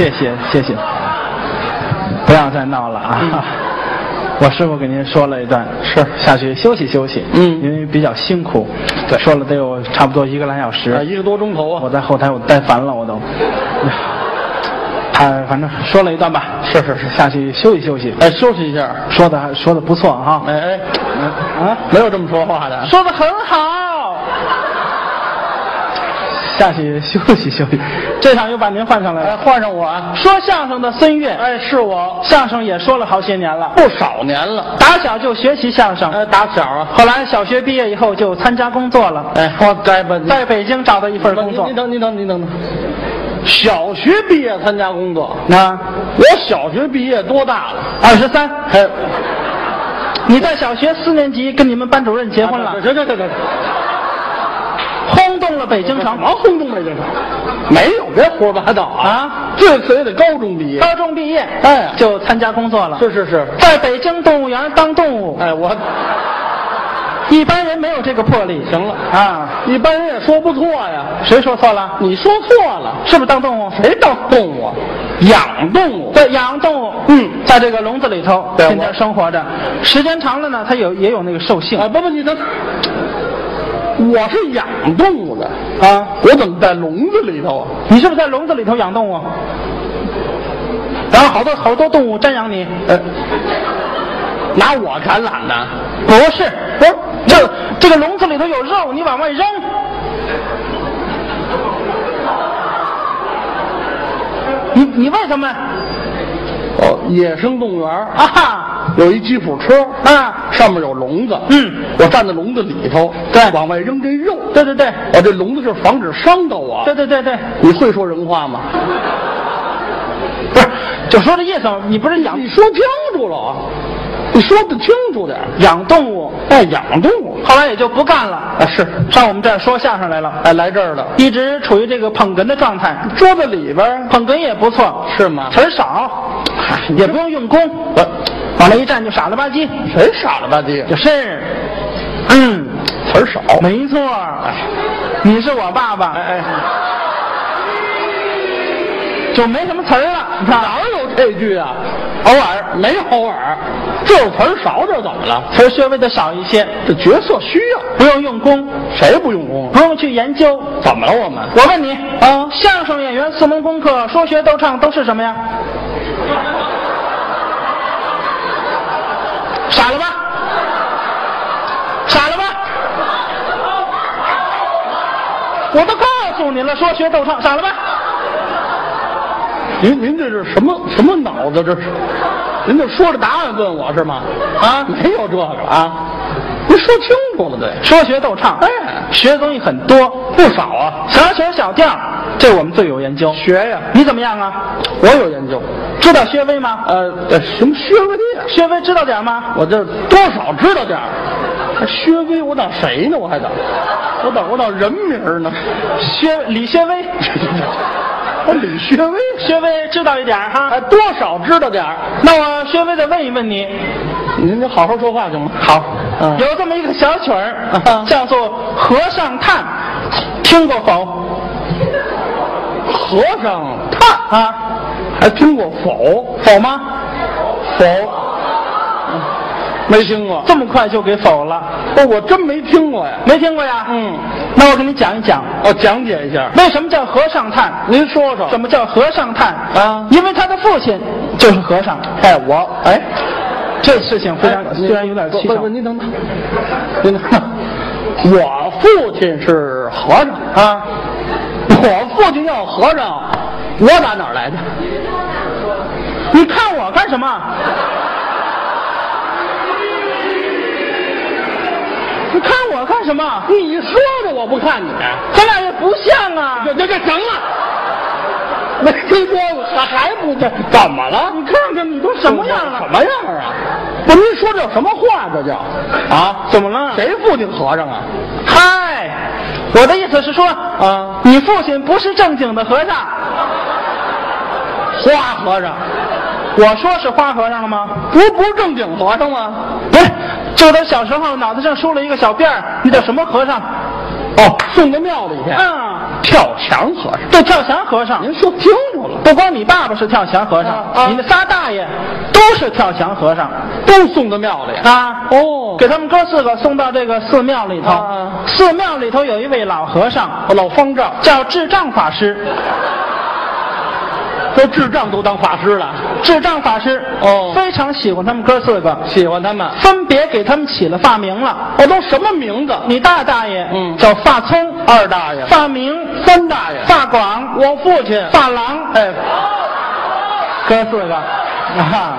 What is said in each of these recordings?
谢谢谢谢，不要再闹了啊！我师傅给您说了一段，是下去休息休息，嗯因为比较辛苦，对说了得有差不多一个来小时，啊，一个多钟头啊我。在后台我待烦了，我都。他反正说了一段吧，是是是下去休息休息，哎，休息一下。说的还说的不错哈，哎哎，啊，没有这么说话的。说的很好。下去休息休息，这场又把您换上来哎，了。换上我啊。说相声的孙越，哎，是我，相声也说了好些年了，不少年了。打小就学习相声，哎，打小啊。后来小学毕业以后就参加工作了，哎，我该吧。在北京找到一份工作您。等，您等，您等等。小学毕业参加工作，那我小学毕业多大了？二十三，哎，你在小学四年级跟你们班主任结婚了，行行行动了北京城什。么轰动北京城？没有，别胡说八道啊！啊最次也得高中毕业。高中毕业，哎就参加工作了。是是是，在北京动物园当动物，哎，我一般人没有这个魄力。行了，啊，一般人也说不错呀。谁说错了？你说错了，是不是当动物？谁当动物啊？养动物。对，养动物，嗯在这个笼子里头天天生活着，时间长了呢，它有也有那个兽性啊，不不，你等，我是养动物的，啊。我怎么在笼子里头啊？你是不是在笼子里头养动物？然后好多好多动物瞻仰你？呃，拿我展览呢？不是，不是，这这个笼子里头有肉，你往外扔。你你为什么哦，野生动物园儿啊哈有一吉普车，啊？上面有笼子，嗯，我站在笼子里头，对。往外扔这肉，对对对。我这笼子是防止伤到我。对对对对，你会说人话吗？不是，就说这意思，你不是养你说清楚了。啊！你说的清楚点。养动物，哎，养动物。后来也就不干了，啊，是，上我们这儿说相声来了，哎，来这儿了，一直处于这个捧哏的状态，桌子里边捧哏也不错，是吗？词儿少，也不用用功，我往那一站就傻了吧唧，谁傻了吧唧？就是，嗯，词儿少。没错，你是我爸爸，哎哎，就没什么词儿了，你看哪有这句啊？偶尔没偶尔，就是词儿少，这怎么了？词儿稍微的少一些，这角色需要，不用用功，谁不用功？不用去研究。怎么了我们？我问你啊，相声演员四门功课，说学逗唱都是什么呀？傻了吧？傻了吧？我都告诉你了，说学逗唱，傻了吧？您您这是什么什么脑子？这是？您这说着答案问我是吗？啊没有这个啊！您说清楚了对，说学逗唱，哎学的东西很多，不少啊。小曲小调，这我们最有研究。学呀，你怎么样啊？我有研究。知道薛微吗？呃，呃什么薛微呀？薛微知道点吗？我这多少知道点儿。薛微，我当谁呢？我还当，我当我当人名呢。薛李薛微，我 李薛微，薛微知道一点哈。还多少知道点儿。那我薛微再问一问你，您就好好说话行吗？好，嗯有这么一个小曲儿，啊叫做《和尚叹》，听过否？和尚叹啊，还听过否？否吗？否，没听过。这么快就给否了？哦，我真没听过呀。没听过呀？嗯，那我给你讲一讲，哦，讲解一下。为什么叫和尚叹？您说说。什么叫和尚叹？啊因为他的父亲就是和尚。哎，我哎，这事情非常哎虽然有点蹊不不不，跷您等等，您等等，我父亲是和尚啊，我父亲要和尚，我打哪儿来的？你看我干什么？你看我干什么？你说的我不看你，咱俩也不像啊！这这这行了，没听说过，还还不这怎么了？你看看你都什么样了？什么样啊？不，您说这什么话？这叫啊？怎么了？谁父亲和尚啊？嗨，我的意思是说，啊，你父亲不是正经的和尚。花和尚，我说是花和尚了吗？不不是正经和尚吗？不是，就他小时候脑袋上梳了一个小辫儿，那叫什么和尚？哦，送到庙里去。嗯，跳墙和尚。对，跳墙和尚。您说清楚了，不光你爸爸是跳墙和尚，你那仨大爷都是跳墙和尚都送到庙里。啊。哦给他们哥四个送到这个寺庙里头。啊寺庙里头有一位老和尚，老方丈，叫智障法师。这智障都当法师了，智障法师哦非常喜欢他们哥四个，喜欢他们。分别给他们起了发名了。我都什么名字？你大大爷，嗯叫发聪；二大爷、发明、三大爷、发广、我父亲。发廊，哎，哥四个啊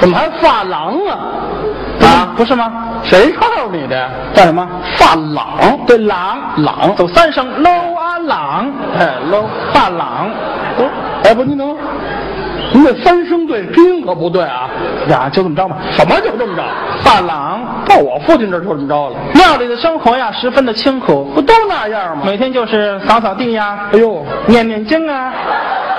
怎么还发廊啊？啊，不是吗？谁告诉你的？叫什么？发廊。对，朗朗走三声，喽啊朗，哎，喽。发朗哎，不，您等会儿，您这三声对拼音可不对啊！呀，就这么着吧。什么就这么着？发廊到我父亲这儿就这么着了，庙里的生活呀，十分的清苦，不都那样吗？每天就是扫扫地呀，哎呦，念念经啊，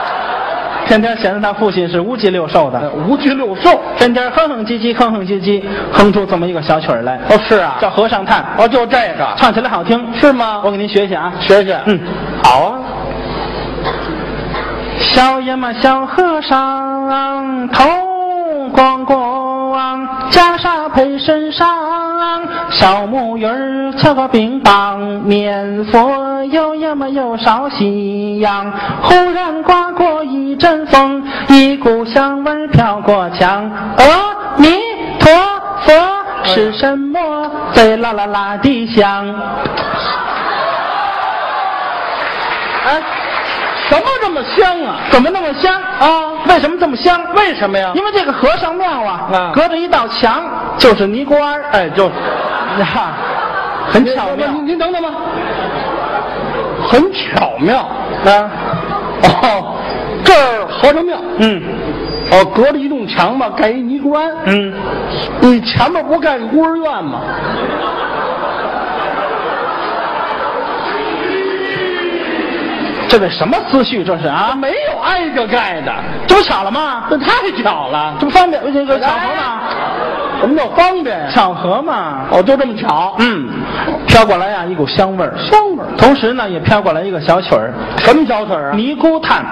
天天显得他父亲是五鸡六兽哎的，无鸡六兽。天天哼哼唧唧，哼哼唧唧，哼出这么一个小曲儿来，哦，是啊，叫《和尚叹》，哦，就这个，唱起来好听，是吗？我给您学学啊。学学。嗯，好啊。小爷们小和尚头光光，袈裟配身上，小木鱼敲个乒乓，念佛又呀么又烧西洋。忽然刮过一阵风，一股香味飘过墙。阿弥陀佛，是什么在啦啦啦的响？哎，什么这么香啊？怎么那么香啊？为什么这么香？为什么呀？因为这个和尚庙啊，啊隔着一道墙就是尼姑庵，哎，就 呀，很巧妙您您等等吧，很巧妙。啊。哦，这儿和尚庙，嗯哦，隔着一栋墙吧，盖一尼姑庵。嗯，你前面不盖个孤儿院吗？这位什么思绪这是啊？没有挨着盖的，这不巧了吗？这太巧了。这不方便，这个巧合吗？什么叫方便呀？巧合嘛。哦，就这么巧。嗯，飘过来呀、一股香味儿，香味儿。同时呢，也飘过来一个小曲儿，什么小曲儿啊？尼姑叹。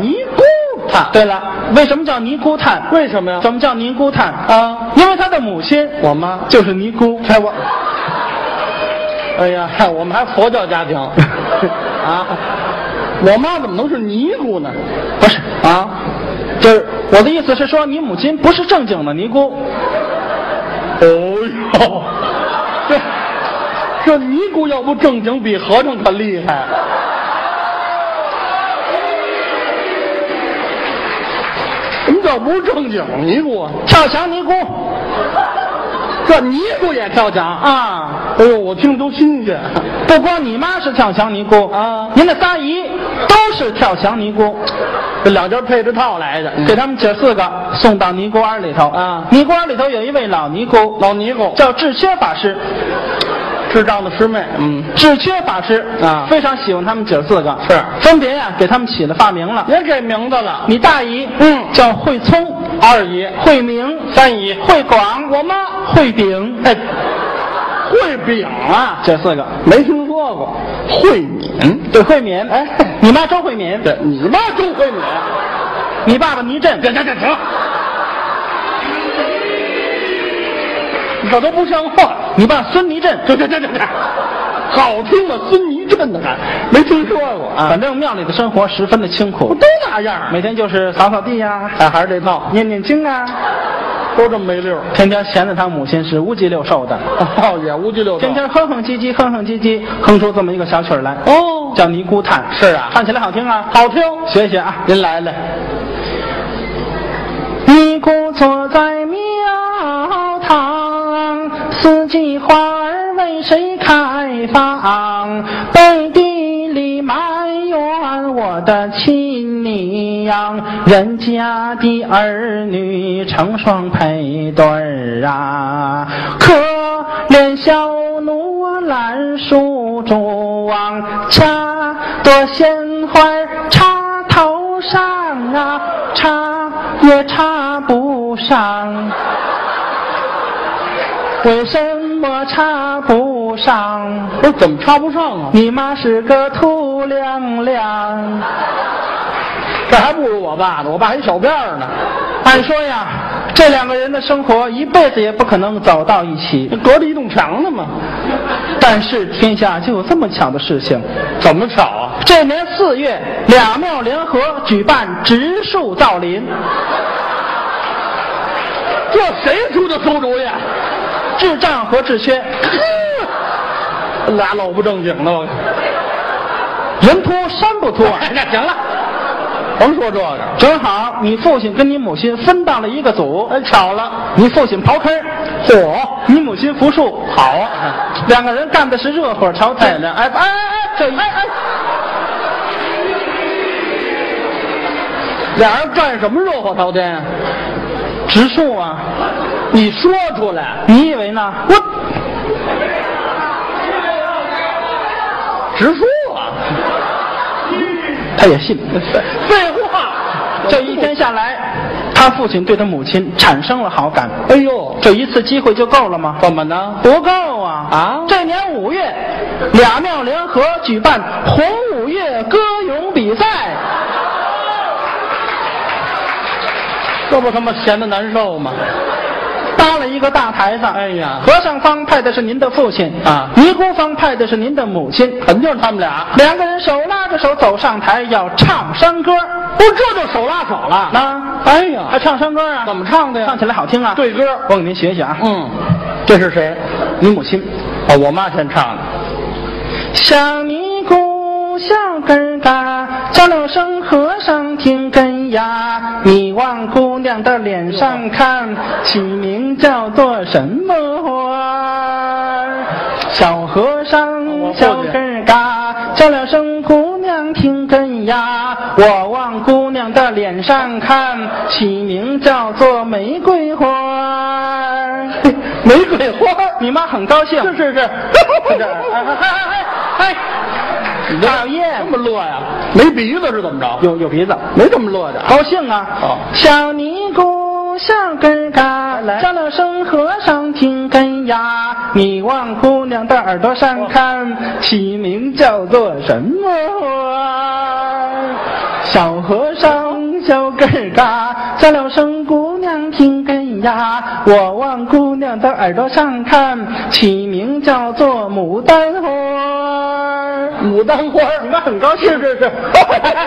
尼姑叹对了，为什么叫尼姑叹？为什么呀？怎么叫尼姑叹？啊？因为他的母亲我妈就是尼姑。哎我，哎呀，我们还佛教家庭 啊，我妈怎么能是尼姑呢？不是，啊，就是我的意思是说，你母亲不是正经的尼姑。哦哟，这这尼姑要不正经，比和尚可厉害。什么叫不正经尼姑啊？跳墙尼姑这尼姑也跳墙？啊，哎呦，我听着都新鲜。不光你妈是跳墙尼姑啊。您的仨姨都是跳墙尼姑，这两家配着套来的，给他们姐四个送到尼姑庵里头。啊。尼姑庵里头有一位老尼姑，老尼姑。叫智缺法师，智障的师妹，嗯，智缺法师啊。非常喜欢他们姐四个，是。分别呀、给他们起了发名了。也给名字了。你大姨嗯。叫慧聪，二姨、慧明，三姨、慧广，我妈慧炳，哎，慧饼啊，这四个。没听说过。慧敏，对慧敏，哎你妈周慧敏，对。你妈周慧敏，你爸爸倪震，这这这停，你这都不像话。你爸孙倪震，这这这这这，好听的，孙倪震的还没听说过啊反？正庙里的生活十分的清苦，不都那样？每天就是扫扫地呀、哎，还是这套，念念经啊，都这么没溜。天天闲着他母亲是五脊六兽的，哦，也无拘六天天哼哼唧唧，哼哼唧唧，哼出这么一个小曲儿来，哦，叫尼姑叹。是啊唱起来好听啊，好听。学一学啊。您来来，尼姑坐在庙堂，四季花谁开放？背地里埋怨我的亲娘，人家的儿女成双配对儿啊，可怜小奴懒梳妆，掐朵鲜花插头上啊，插也插不上。为什插不上？不是怎么插不上啊？你妈是个土亮亮。这还不如我爸呢，我爸还小辫儿呢，按说呀，这两个人的生活一辈子也不可能走到一起。隔着一栋墙呢嘛。但是天下就有这么巧的事情，怎么巧啊？这年四月，俩庙联合举办植树造林，这谁出的馊主意？智障和智缺，俩老不正经的，我。人秃山不秃啊！哎，那行了，甭说这个。正好你父亲跟你母亲分到了一个组，哎，巧了，你父亲刨坑，嚯，你母亲扶树，好啊，两个人干的是热火朝天。哎，哎哎哎，这一哎哎，俩人干什么热火朝天啊？植树啊！你说出来，你以为呢？我直说啊？他也信。废话，这一天下来，他父亲对他母亲产生了好感。哎呦，这一次机会就够了吗？怎么呢？不够啊！啊这年五月，俩庙联合举办红五月歌咏比赛。这不他妈闲的难受吗？搭了一个大台子，哎呀和尚方派的是您的父亲啊尼姑方派的是您的母亲，肯定是他们俩。两个人手拉着手走上台，要唱山歌。不，这就手拉手了。那哎呀，还唱山歌啊？怎么唱的呀？唱起来好听啊！对歌。我给您学学啊。嗯，这是谁？你母亲。哦，我妈先唱的。像尼姑小根儿嘎，叫了声和尚听根呀。你往姑娘的脸上看，起名叫做什么花？小和尚小根儿嘎，叫了声姑娘听根呀。我往姑娘的脸上看，起名叫做玫瑰花。玫瑰花，你妈很高兴。是是是，这儿哎哎哎哎哎，你这讨厌这么乐呀？没鼻子是怎么着？有有鼻子，没这么乐的。高兴啊！哦小尼姑小根儿嘎，来叫了声和尚听根呀。你往姑娘的耳朵上看，起名叫做什么花？小和尚小根儿嘎，叫了声姑娘听根呀。我往姑娘的耳朵上看，起名叫做牡丹花。牡丹花，你妈很高兴是是是。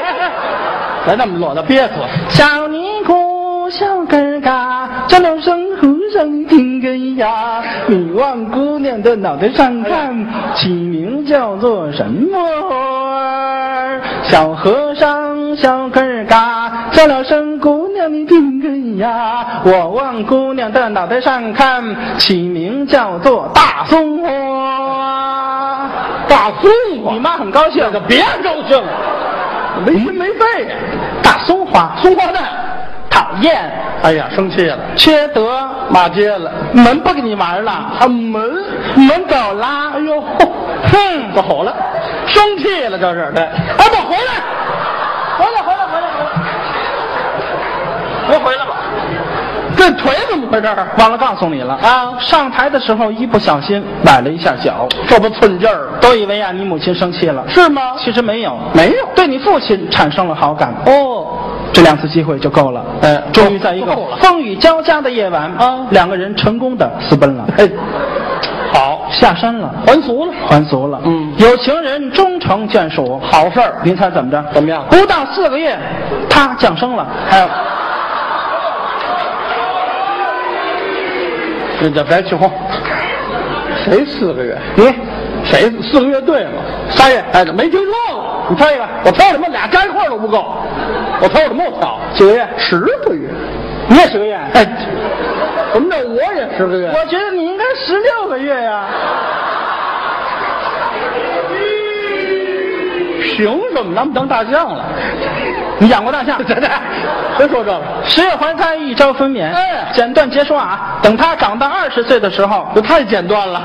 别那么乐的憋死。小尼姑小根儿嘎，叫了声和尚听根呀。你往姑娘的脑袋上看，起名叫做什么花儿？小和尚小根儿嘎，叫了声姑娘你听根呀。我往姑娘的脑袋上看，起名叫做大松花。大松花，你妈很高兴。这，个别高兴了，没心没肺呀。大松花，松花蛋，讨厌，哎呀，生气了，缺德。骂街了。门不跟你玩了，啊门，门走啦！哎呦，哼，不吼了，生气了，这是。对。哎，不回来，回来，回来，回来，回来，别回来。吧。这腿怎么回事儿？忘了告诉你了啊上台的时候一不小心崴了一下脚，这不寸劲儿？都以为啊你母亲生气了，是吗？其实没有，没有。对你父亲产生了好感。哦，这两次机会就够了。哎终于在一个风雨交加的夜晚啊两个人成功的私奔了，哎，好，下山了，还俗了。还俗了。嗯有情人终成眷属，好事儿，您猜怎么着？怎么样不到四个月，他降生了。哎，这这别起哄。谁四个月？你谁四个月对吗？三月？哎，这没听说过。你挑一个，我挑什么？俩加一块都不够。我挑什么？我挑几个月？十个月。你也十个月？哎，怎么着？我也十个月。我觉得你应该十六个月呀。凭什么？咱们当大象了？你养过大象？对对，别说这个。十月怀胎，一朝分娩。哎简短结束啊，等他长到二十岁的时候，这太简短了。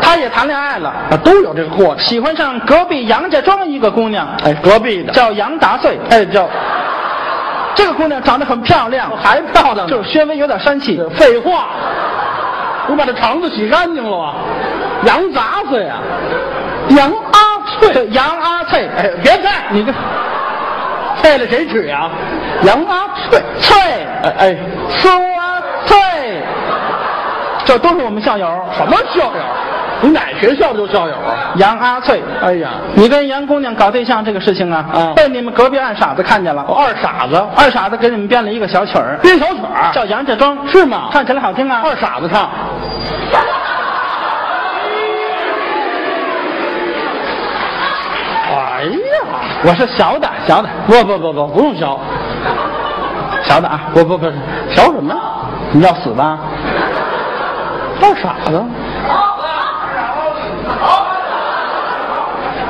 他也谈恋爱了，啊，都有这个过程。喜欢上隔壁杨家庄一个姑娘，哎，隔壁的，叫杨达穗。哎叫这个姑娘长得很漂亮，还漂亮。就是稍微有点山气。废话，我把这肠子洗干净了啊！杨杂碎啊，杨阿翠，杨阿翠，哎，别菜，你这 菜了谁吃呀？杨阿翠，翠，哎哎，苏阿翠，这都是我们校友。什么校友？你哪学校就校友啊？杨阿翠，哎呀，你跟杨姑娘搞对象这个事情啊，啊被你们隔壁二傻子看见了。我二傻子二傻子给你们编了一个小曲儿，编小曲儿叫《杨家庄》，是吗？唱起来好听啊。二傻子唱。哎呀，我是小的，小的，不不不不，不用小，小的啊！不不不，小什么？你要死吧？二傻子。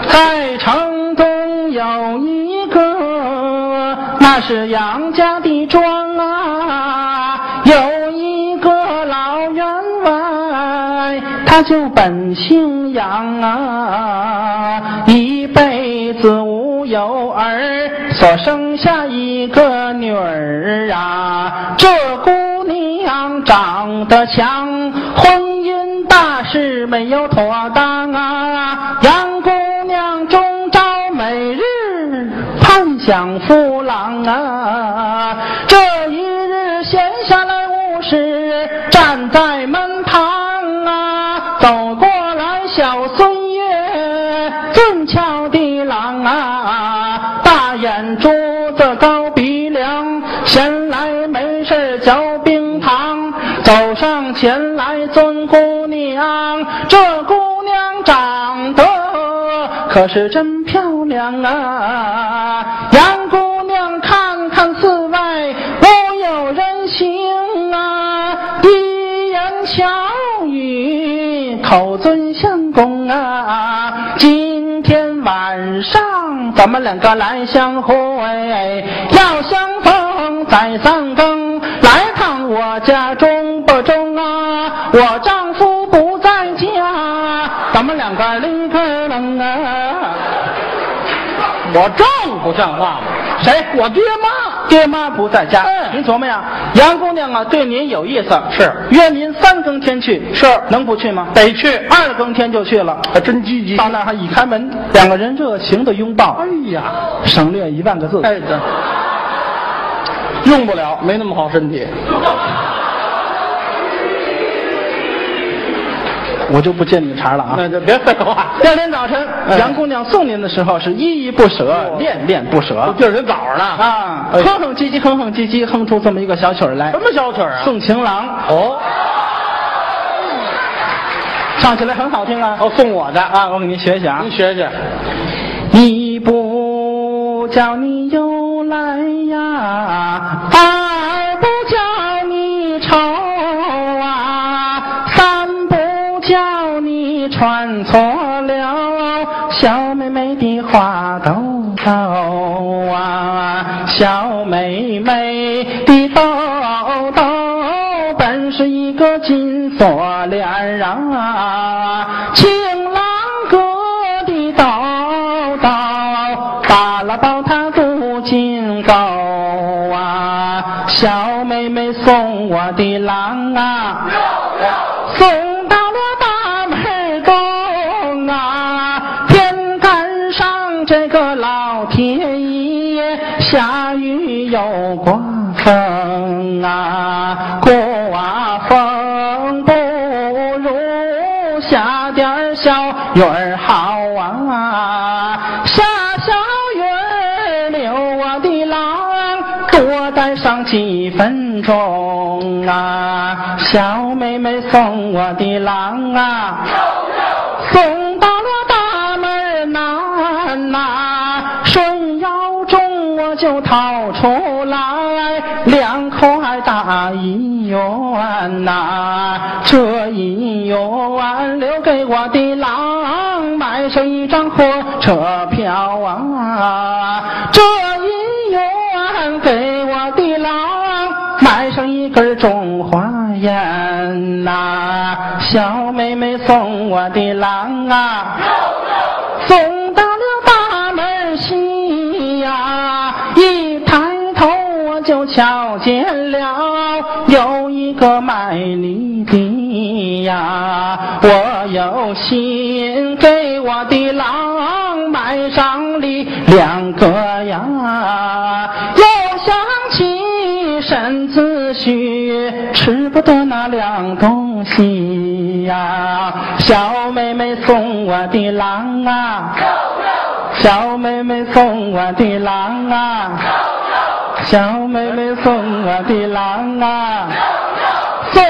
在城东有一个，那是杨家的庄啊，有一个老员外，他就本姓杨啊，一辈子无有儿，所生下一个女儿啊，这姑娘长得强，婚姻大事没有妥当啊，杨姑娘终朝每日盼想夫郎啊，这一日闲下来无事，站在门旁啊，走走上前来尊姑娘，这姑娘长得可是真漂亮啊！杨姑娘看看四外无有人行啊，低言巧语口尊相公啊，今天晚上咱们两个来相会，要相逢在三更，我家中不中啊？我丈夫不在家，咱们两个离个冷啊！我丈夫像话吗？谁？我爹妈。爹妈不在家，嗯您琢磨呀？杨姑娘啊，对您有意思，是约您三更天去，是能不去吗？得去，二更天就去了，还真积极。到那儿还一开门，两个人热情的拥抱，哎呀，省略一万个字。哎这用不了，没那么好身体。我就不接你的茬了啊。那就别废话。第二天早晨，哎杨姑娘送您的时候是依依不舍，恋恋不舍第二天早上呢？啊，哎哼哼唧唧，哼哼唧唧，哼出这么一个小曲儿来什。么小曲儿啊？送情郎，哦唱起来很好听啊。哦，送我的啊，我给您学学啊您。学学。你不叫你来呀，二不叫你愁啊，三不叫你穿错了小妹妹的花兜兜啊，小妹妹的兜兜本是一个金锁链啊，情高啊，小妹妹送我的郎啊，送到了大门东啊，天赶上这个老天爷下雨又刮风啊，刮风不如下点小雨儿好几分钟啊，小妹妹送我的郎啊。送到了大门南呐、顺腰中我就掏出来两块大银元呐、这一元留给我的郎买上一张火车票啊，这根中华烟呐、小妹妹送我的郎啊，送到了大门西呀、一抬头我就瞧见了有一个卖梨的呀，我有心给我的郎买上梨两个呀，又想起身子也许，吃不得那凉东西呀。小妹妹送我的郎啊，小妹妹送我的郎啊，小妹妹送我的郎啊。送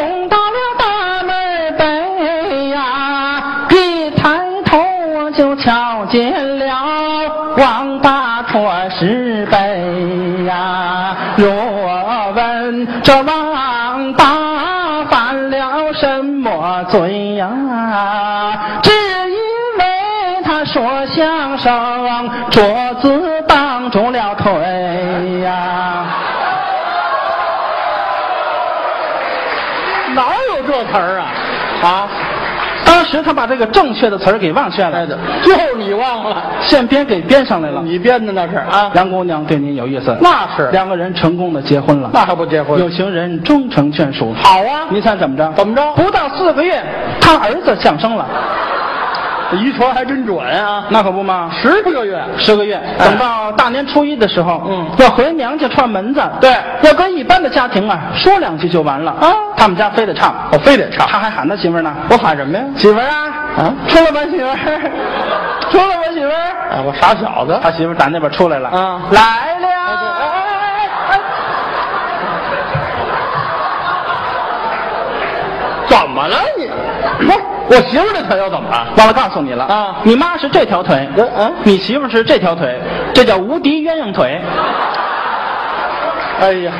这王八犯了什么罪呀？只因为他说相声，桌子挡住了腿呀。哪有这词儿啊？啊，当时他把这个正确的词儿给忘却了，就你忘了，现编给编上来了。你编的那是啊？杨姑娘对您有意思，那是，两个人成功的结婚了，那还不结婚？有情人终成眷属。好啊，您猜怎么着？怎么着？不到四个月，他儿子降生了。遗传还真准啊！那可不嘛，十个月，十个月，等到大年初一的时候，嗯，要回娘家串门子，对，要跟一般的家庭啊说两句就完了啊。他们家非得唱，我非得唱，他还喊他媳妇呢。我喊什么呀？媳妇啊，啊，出来吧，媳妇儿，出来吧，媳妇儿。哎，我傻小子，他媳妇儿打那边出来了，啊，来了。怎么了你？不是我媳妇这腿又怎么了？忘了告诉你了啊！你妈是这条腿，嗯嗯，你媳妇是这条腿，这叫无敌鸳鸯腿。哎呀，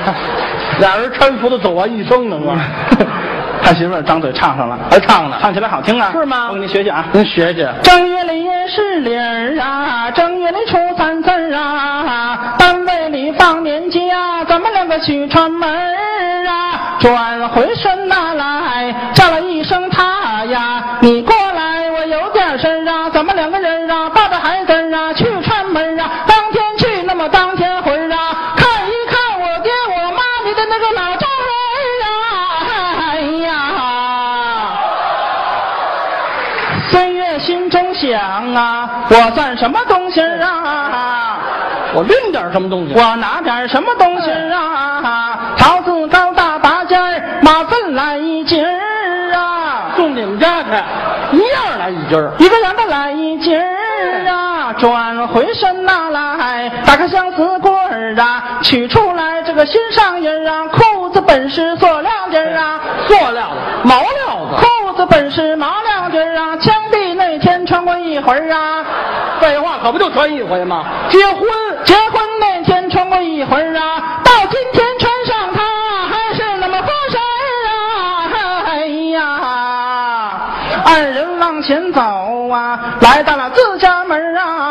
俩人搀扶的走完一生，能啊！他媳妇张嘴唱上了，还唱呢，唱起来好听啊，是吗？我给您学学啊，您学学。正月里也是理儿啊，正月里初三字儿啊，单位里放年假，咱们两个去串门儿啊，转回身呐来，叫了一声他天回啊，看一看我爹我妈你的那个老丈人啊，哎呀。孙月心中想啊，我算什么东西啊？我拎点什么东西？我拿点什么东西啊？桃子高大拔尖儿，马粪来一斤儿啊！送你们家去，一样来一斤儿。一个人的来一斤儿啊！转回身取出来这个新上衣儿啊，裤子本是塑料底儿啊，塑料的，毛料子。裤子本是毛料底儿啊，枪毙那天穿过一回儿啊。废话，可不就穿一回吗？结婚结婚那天穿过一回儿啊，到今天穿上它还是那么合身儿啊！哎呀，二人往前走啊，来到了自家门儿啊，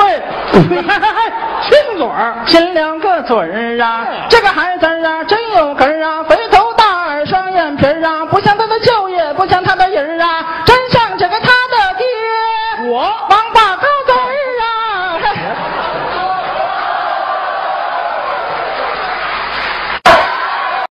啊，脆，亲嘴儿，亲两个嘴儿啊哎，这个孩子啊真有根儿啊，肥头